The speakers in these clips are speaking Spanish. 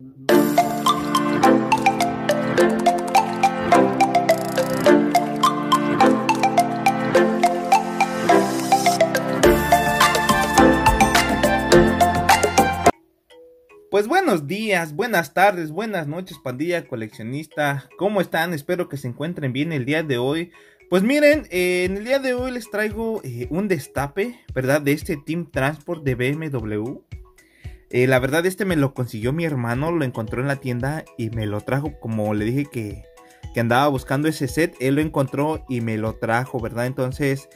Pues buenos días, buenas tardes, buenas noches, pandilla coleccionista. ¿Cómo están? Espero que se encuentren bien el día de hoy. Pues miren, eh, en el día de hoy les traigo eh, un destape, ¿verdad? De este Team Transport de BMW. Eh, la verdad, este me lo consiguió mi hermano, lo encontró en la tienda y me lo trajo. Como le dije que, que andaba buscando ese set, él lo encontró y me lo trajo, ¿verdad? Entonces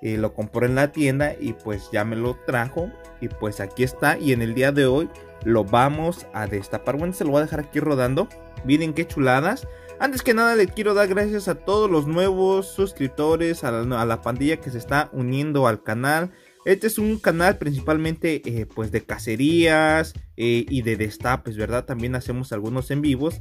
lo compró en la tienda y pues ya me lo trajo. Y pues aquí está. Y en el día de hoy lo vamos a destapar. Bueno, se lo voy a dejar aquí rodando. Miren qué chuladas. Antes que nada, le quiero dar gracias a todos los nuevos suscriptores, a la, pandilla que se está uniendo al canal. Este es un canal principalmente eh, pues de cacerías eh, y de destapes, ¿verdad? También hacemos algunos en vivos.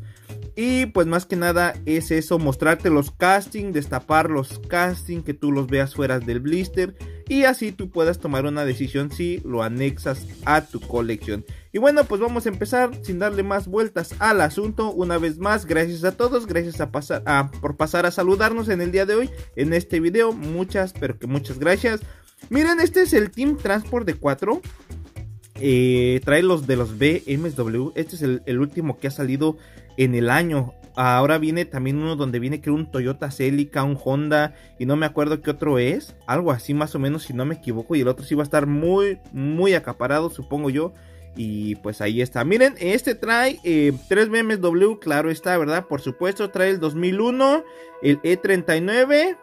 Y pues más que nada es eso, mostrarte los castings, destapar los castings, que tú los veas fuera del blister. Y así tú puedas tomar una decisión si lo anexas a tu colección. Y bueno, pues vamos a empezar sin darle más vueltas al asunto. Una vez más, gracias a todos, gracias a pasar, a, por pasar a saludarnos en el día de hoy, en este video. Muchas, pero que muchas gracias. Miren, este es el Team Transport de 4. Eh, trae los de los BMW. Este es el, último que ha salido en el año. Ahora viene también uno donde viene que un Toyota Celica, un Honda y no me acuerdo qué otro es. Algo así más o menos si no me equivoco. Y el otro sí va a estar muy, muy acaparado supongo yo. Y pues ahí está. Miren, este trae eh, 3 BMW, claro está, ¿verdad? Por supuesto, trae el 2001, el E39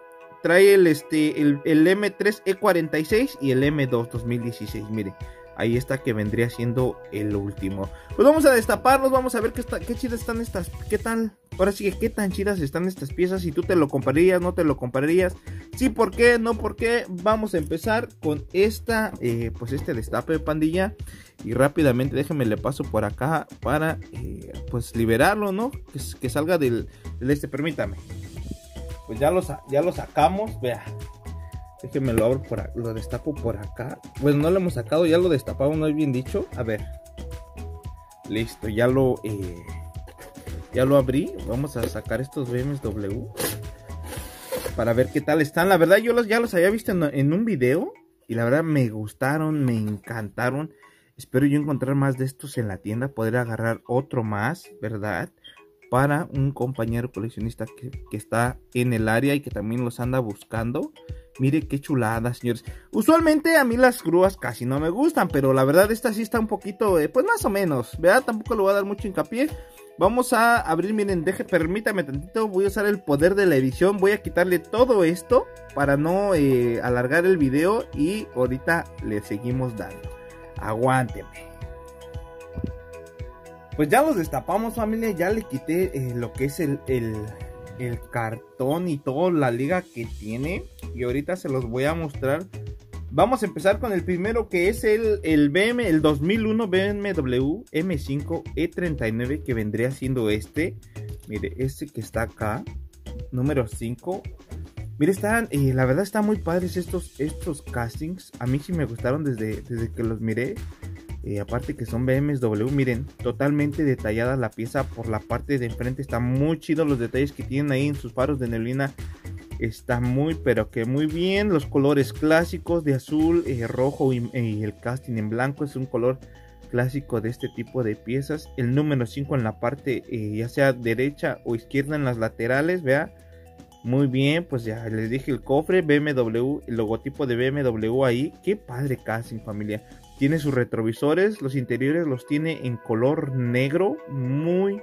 trae el, este, el, M3 E46 y el M2 2016. Mire, ahí está que vendría siendo el último. Pues vamos a destaparlos, vamos a ver qué, está, qué chidas están estas, qué tal, ahora sí que qué tan chidas están estas piezas. Si tú te lo comprarías, no te lo comprarías. Sí, ¿por qué? No, ¿por qué? Vamos a empezar con esta, eh, pues este destape de pandilla. Y rápidamente déjenme le paso por acá para, eh, pues liberarlo, ¿no? Que, que salga del, del este, permítame pues ya lo, ya lo sacamos, vea. Déjenme lo abro por lo destapo por acá. Pues no lo hemos sacado, ya lo destapamos, no es bien dicho. A ver. Listo, ya lo eh, ya lo abrí. Vamos a sacar estos BMW para ver qué tal están. La verdad yo los, ya los había visto en, en un video y la verdad me gustaron, me encantaron. Espero yo encontrar más de estos en la tienda, poder agarrar otro más, ¿verdad? Para un compañero coleccionista que, está en el área y que también los anda buscando. Mire qué chulada, señores. Usualmente a mí las grúas casi no me gustan, pero la verdad esta sí está un poquito, eh, pues más o menos. ¿Verdad? Tampoco le voy a dar mucho hincapié. Vamos a abrir, miren, deje, permítame tantito, voy a usar el poder de la edición, voy a quitarle todo esto para no eh, alargar el video y ahorita le seguimos dando. Aguánteme. Pues ya los destapamos familia, ya le quité eh, lo que es el, cartón y toda la liga que tiene. Y ahorita se los voy a mostrar. Vamos a empezar con el primero que es el, el BM, el 2001 BMW M5 E39 que vendría siendo este. Mire, este que está acá, número 5. Mire, están, eh, la verdad están muy padres estos, estos castings. A mí sí me gustaron desde, desde que los miré. Eh, aparte que son BMW, miren, totalmente detallada la pieza por la parte de enfrente. Está muy chido los detalles que tienen ahí en sus faros de neblina. Está muy, pero que muy bien. Los colores clásicos de azul, eh, rojo y, el casting en blanco es un color clásico de este tipo de piezas. El número 5 en la parte, eh, ya sea derecha o izquierda en las laterales, vea. Muy bien, pues ya les dije el cofre BMW, el logotipo de BMW ahí. Qué padre casting familia. Tiene sus retrovisores, los interiores los tiene en color negro, muy,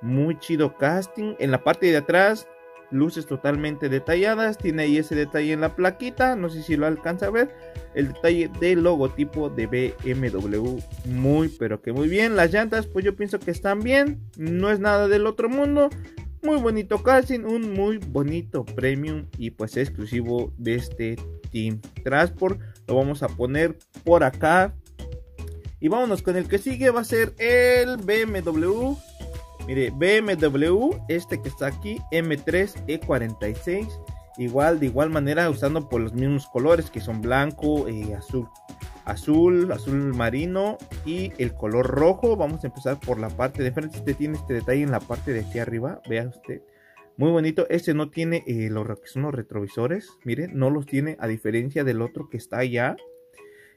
muy chido casting. En la parte de atrás, luces totalmente detalladas, tiene ahí ese detalle en la plaquita, no sé si lo alcanza a ver, el detalle del logotipo de BMW, muy pero que muy bien. Las llantas, pues yo pienso que están bien, no es nada del otro mundo. Muy bonito casting, un muy bonito premium y pues exclusivo de este Team Transport. Lo vamos a poner por acá. Y vámonos con el que sigue. Va a ser el BMW. Mire, BMW, este que está aquí, M3E46. Igual, de igual manera, usando por los mismos colores que son blanco y azul. azul, azul marino y el color rojo. Vamos a empezar por la parte de frente. Este tiene este detalle en la parte de aquí arriba. Vea usted. Muy bonito. Este no tiene eh, lo que son los retrovisores. Miren, no los tiene a diferencia del otro que está allá.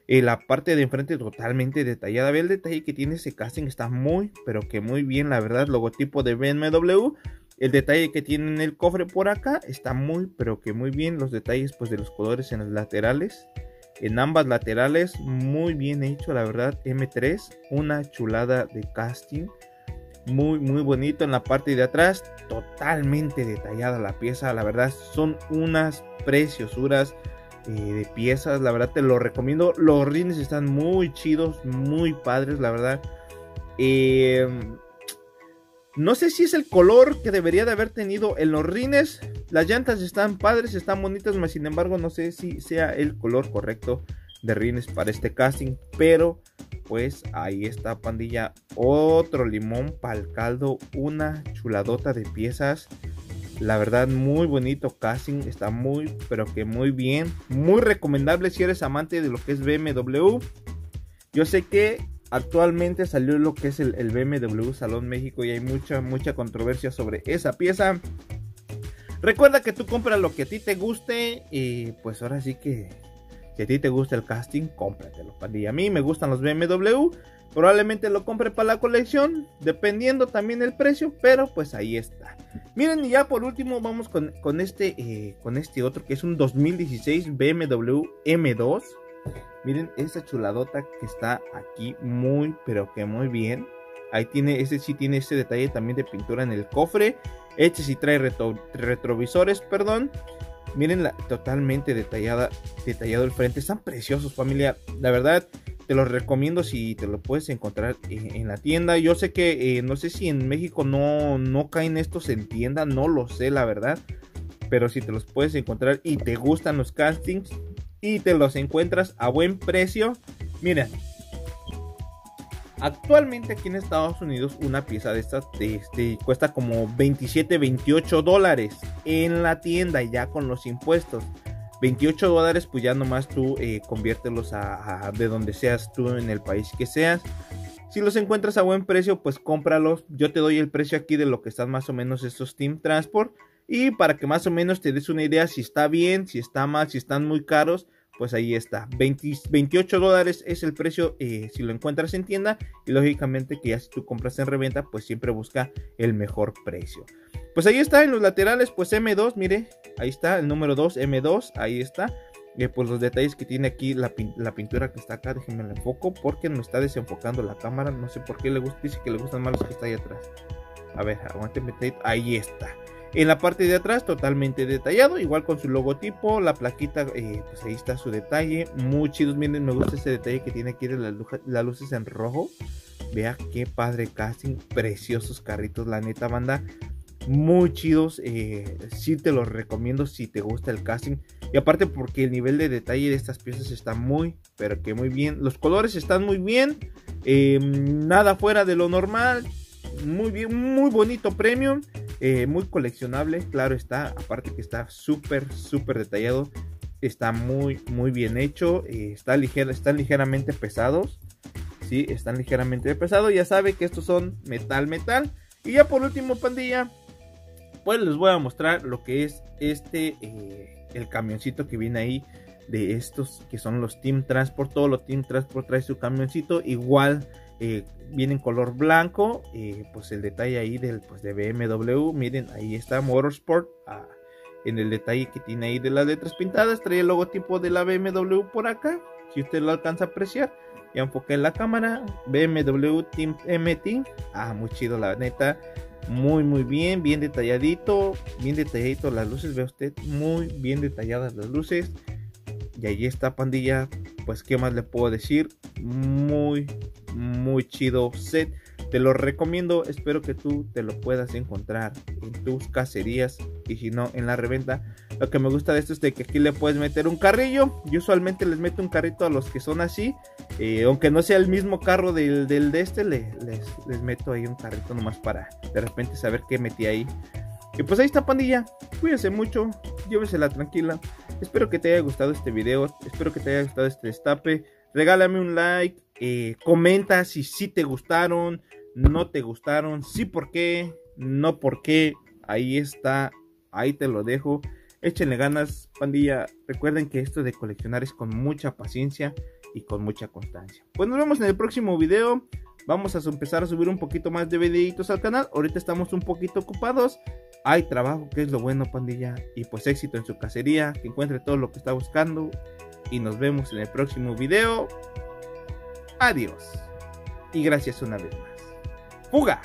Eh, la parte de enfrente totalmente detallada. Ve el detalle que tiene ese casting. Está muy, pero que muy bien. La verdad, logotipo de BMW. El detalle que tiene en el cofre por acá está muy, pero que muy bien. Los detalles pues de los colores en los laterales en ambas laterales. Muy bien hecho, la verdad. M3, una chulada de casting. Muy, muy bonito en la parte de atrás. Totalmente detallada la pieza. La verdad, son unas preciosuras eh, de piezas. La verdad, te lo recomiendo. Los rines están muy chidos, muy padres, la verdad. Eh, no sé si es el color que debería de haber tenido en los rines. Las llantas están padres, están bonitas, mas sin embargo no sé si sea el color correcto de rines para este casting. Pero pues ahí está pandilla. Otro limón para el caldo. Una chuladota de piezas. La verdad muy bonito casting. Está muy pero que muy bien. Muy recomendable si eres amante de lo que es BMW. Yo sé que Actualmente salió lo que es el, BMW Salón México y hay mucha, mucha controversia sobre esa pieza. Recuerda que tú compras lo que a ti te guste y pues ahora sí que si a ti te gusta el casting, cómpratelo, pandilla. A mí me gustan los BMW, probablemente lo compre para la colección, dependiendo también el precio, pero pues ahí está. Miren, y ya por último vamos con, este, eh, con este otro que es un 2016 BMW M2. Miren esa chuladota que está aquí muy, pero que muy bien. Ahí tiene, ese sí tiene ese detalle también de pintura en el cofre. Este sí trae retrovisores, perdón. Miren la totalmente detallada, detallado el frente. Están preciosos, familia. La verdad, te los recomiendo si te lo puedes encontrar en, la tienda. Yo sé que, eh, no sé si en México no, no caen estos en tienda, no lo sé, la verdad. Pero si te los puedes encontrar y te gustan los castings, y te los encuentras a buen precio. Mira, actualmente aquí en Estados Unidos una pieza de estas este, cuesta como 27, 28 dólares en la tienda ya con los impuestos. 28 dólares pues ya nomás tú eh, conviértelos a, de donde seas tú en el país que seas. Si los encuentras a buen precio pues cómpralos. Yo te doy el precio aquí de lo que están más o menos estos Team Transport. Y para que más o menos te des una idea si está bien, si está mal, si están muy caros, pues ahí está. 28 dólares es el precio eh, si lo encuentras en tienda. Y lógicamente que ya si tú compras en reventa, pues siempre busca el mejor precio. Pues ahí está en los laterales, pues M2, mire, ahí está el número 2, M2, ahí está. Eh, pues los detalles que tiene aquí la, pintura que está acá, déjenme la enfoco porque me está desenfocando la cámara. No sé por qué le gusta, dice que le gustan más los que está ahí atrás. A ver, aguántenme, ahí está. En la parte de atrás totalmente detallado, igual con su logotipo, la plaquita, eh, pues ahí está su detalle, muy chidos, miren, me gusta ese detalle que tiene aquí de las, luces en rojo, vea qué padre casting, preciosos carritos, la neta banda, muy chidos, eh, sí te los recomiendo si te gusta el casting, y aparte porque el nivel de detalle de estas piezas está muy, pero que muy bien, los colores están muy bien, eh, nada fuera de lo normal, muy bien, muy bonito premium. Eh, muy coleccionable, claro está, aparte que está súper, súper detallado, está muy, muy bien hecho, eh, está ligera, están ligeramente pesados, sí, están ligeramente pesados, ya sabe que estos son metal, metal, y ya por último, pandilla, pues les voy a mostrar lo que es este, eh, el camioncito que viene ahí, de estos que son los Team Transport, todos los Team Transport trae su camioncito, igual eh, viene en color blanco. Eh, pues el detalle ahí del pues de BMW. Miren, ahí está Motorsport. Ah, en el detalle que tiene ahí de las letras pintadas. Trae el logotipo de la BMW por acá. Si usted lo alcanza a apreciar. Ya enfoqué la cámara. BMW Team MT. Ah, muy chido la neta. Muy muy bien, bien detalladito, bien detalladito las luces, ve usted, muy bien detalladas las luces. Y ahí está pandilla, pues qué más le puedo decir, muy muy chido set. Te lo recomiendo, espero que tú te lo puedas encontrar en tus cacerías y si no en la reventa. Lo que me gusta de esto es de que aquí le puedes meter un carrillo. Yo usualmente les meto un carrito a los que son así. Eh, aunque no sea el mismo carro del, del de este, les, les meto ahí un carrito nomás para de repente saber qué metí ahí. Y pues ahí está pandilla. Cuídense mucho, llévesela tranquila. Espero que te haya gustado este video. Espero que te haya gustado este destape. regálame un like, eh, comenta si sí te gustaron, no te gustaron, sí por qué, no por qué, ahí está, ahí te lo dejo. Échenle ganas, pandilla. Recuerden que esto de coleccionar es con mucha paciencia y con mucha constancia. Pues nos vemos en el próximo video. Vamos a empezar a subir un poquito más de videitos al canal. Ahorita estamos un poquito ocupados. Hay trabajo, que es lo bueno, pandilla. Y pues éxito en su cacería. Que encuentre todo lo que está buscando. Y nos vemos en el próximo video. Adiós. Y gracias una vez más. ¡Fuga!